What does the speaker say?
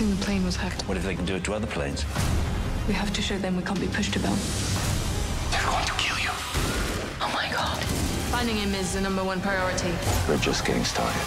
The plane was hacked? What if they can do it to other planes? We have to show them we can't be pushed about. They're going to kill you. Oh my god. Finding him is the number one priority. We're just getting started.